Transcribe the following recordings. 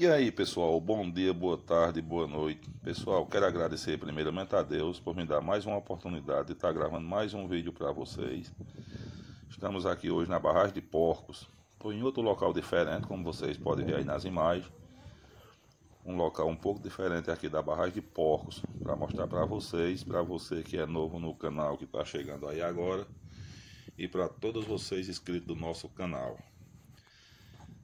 E aí, pessoal, bom dia, boa tarde, boa noite. Pessoal, quero agradecer primeiramente a Deus por me dar mais uma oportunidade de estar gravando mais um vídeo para vocês. Estamos aqui hoje na barragem de porcos. Estou em outro local diferente, como vocês podem ver aí nas imagens. Um local um pouco diferente aqui da barragem de porcos, para mostrar para vocês, para você que é novo no canal, que está chegando aí agora, e para todos vocês inscritos do nosso canal.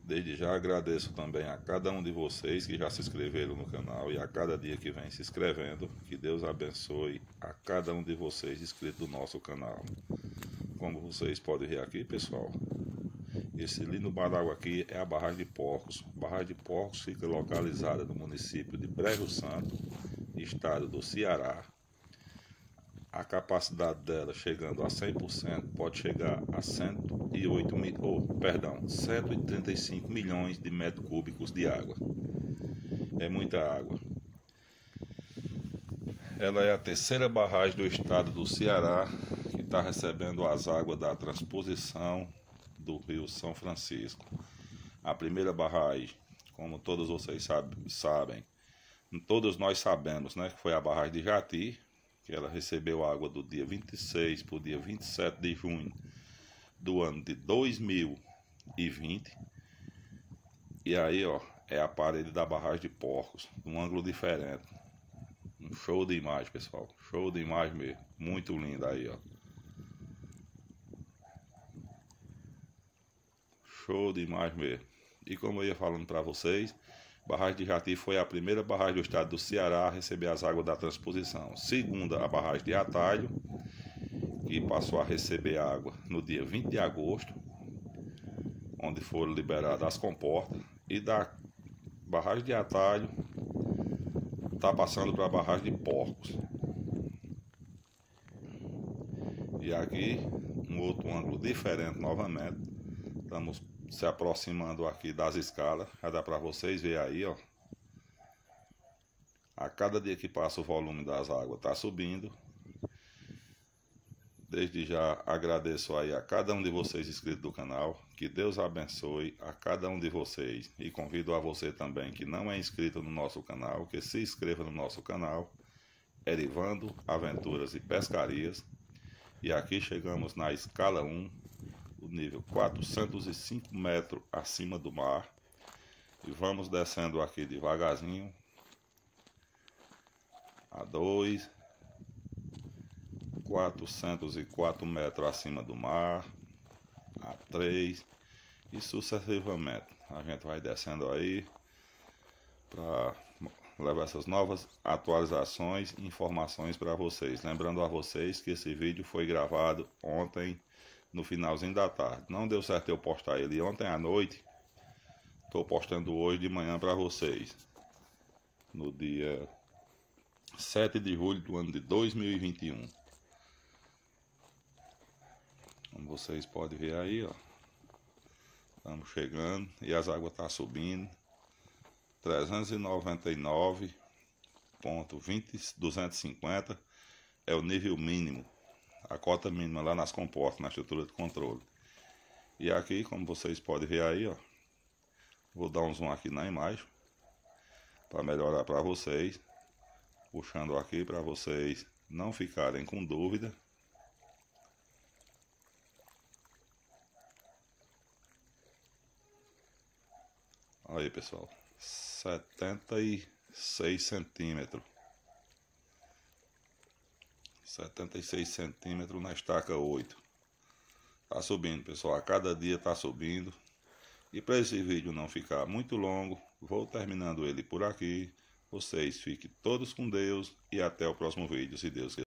Desde já agradeço também a cada um de vocês que já se inscreveram no canal e a cada dia que vem se inscrevendo. Que Deus abençoe a cada um de vocês inscritos do nosso canal. Como vocês podem ver aqui, pessoal, esse lindo baralho aqui é a barragem de porcos. A barragem de porcos fica localizada no município de Brejo Santo, estado do Ceará, a capacidade dela chegando a 100% pode chegar a 108 mil, oh, perdão, 135 milhões de metros cúbicos de água. É muita água. Ela é a terceira barragem do estado do Ceará que está recebendo as águas da transposição do Rio São Francisco. A primeira barragem, como todos vocês sabem, todos nós sabemos, né, que foi a barragem de Jati, que ela recebeu água do dia 26 para o dia 27 de junho do ano de 2020. E aí, ó, é a parede da barragem de porcos, um ângulo diferente. Um show de imagem, pessoal. Show de imagem mesmo. Muito linda aí, ó. Show de imagem mesmo. E como eu ia falando para vocês, barragem de Jati foi a primeira barragem do estado do Ceará a receber as águas da transposição. Segunda, a barragem de Atalho, que passou a receber água no dia 20 de agosto, onde foram liberadas as comportas. E da barragem de Atalho está passando para a barragem de Porcos. E aqui, um outro ângulo diferente novamente. Estamos se aproximando aqui das escalas. Já dá para vocês ver aí, ó. A cada dia que passa o volume das águas está subindo. Desde já agradeço aí a cada um de vocês inscritos do canal. Que Deus abençoe a cada um de vocês. E convido a você também que não é inscrito no nosso canal, que se inscreva no nosso canal. Erivando Aventuras e Pescarias. E aqui chegamos na escala 1 o nível 405 metros acima do mar. E vamos descendo aqui devagarzinho. A 2, 404 metros acima do mar. A 3 e sucessivamente. A gente vai descendo aí para levar essas novas atualizações e informações para vocês. Lembrando a vocês que esse vídeo foi gravado ontem no finalzinho da tarde. Não deu certo eu postar ele ontem à noite. Estou postando hoje de manhã para vocês. No dia 7 de julho do ano de 2021. Como vocês podem ver aí, ó. Estamos chegando e as águas estão tá subindo. 399.250 é o nível mínimo a cota mínima lá nas comportas, na estrutura de controle. E aqui, como vocês podem ver aí, ó, vou dar um zoom aqui na imagem para melhorar para vocês, puxando aqui para vocês não ficarem com dúvida. Aí pessoal, 76 centímetros. 76 centímetros na estaca 8. Tá subindo, pessoal. A cada dia tá subindo. E para esse vídeo não ficar muito longo, vou terminando ele por aqui. Vocês fiquem todos com Deus e até o próximo vídeo, se Deus quiser.